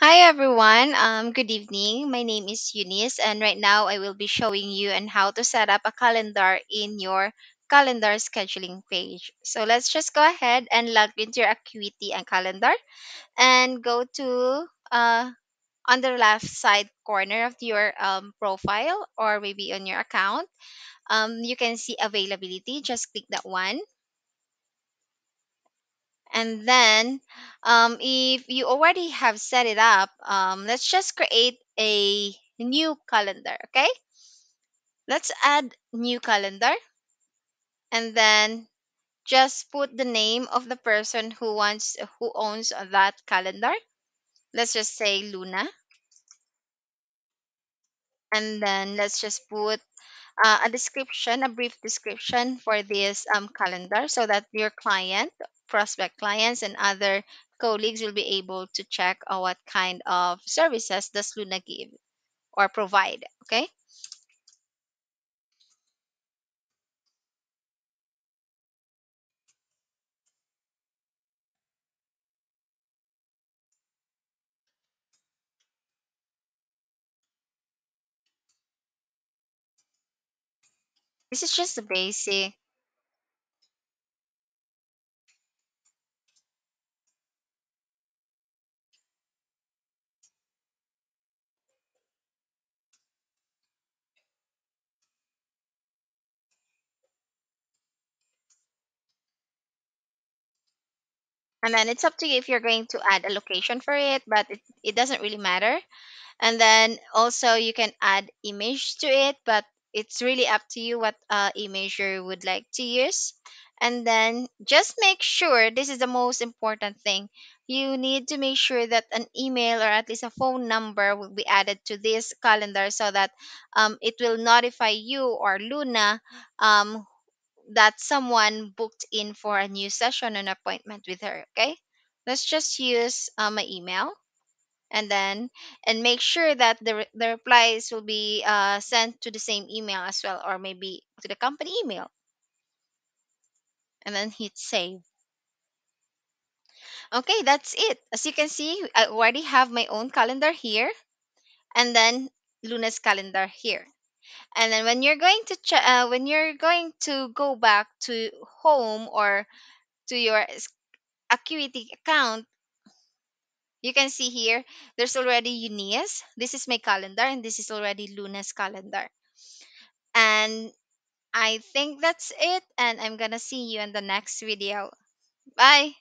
Hi everyone. Um, good evening. My name is Eunice, and right now I will be showing you on how to set up a calendar in your calendar scheduling page. So let's just go ahead and log into your Acuity and calendar, and go to uh on the left side corner of your um, profile or maybe on your account. Um, you can see availability. Just click that one and then um, if you already have set it up um, let's just create a new calendar okay? Let's add new calendar. And then just put the name of the person who wants who owns that calendar. Let's just say luna. And then let's just put uh, a description a brief description for this um, calendar so that your client prospect clients and other colleagues will be able to check uh, what kind of services does luna give or provide okay? This is just the basic and then it's up to you if you're going to add a location for it but it, it doesn't really matter. And then also you can add image to it but it's really up to you what uh, image you would like to use. And then just make sure this is the most important thing you need to make sure that an email or at least a phone number will be added to this calendar so that um, it will notify you or luna um, that someone booked in for a new session and appointment with her okay? Let's just use uh, my email and then and make sure that the, re- the replies will be uh, sent to the same email as well or maybe to the company email. And then hit save. Okay that's it. As you can see i already have my own calendar here and then luna's calendar here and then when you're going to ch- uh, when you're going to go back to home or to your acuity account you can see here there's already Eunice. This is my calendar and this is already Luna's calendar. And I think that's it, and I'm gonna see you in the next video. Bye.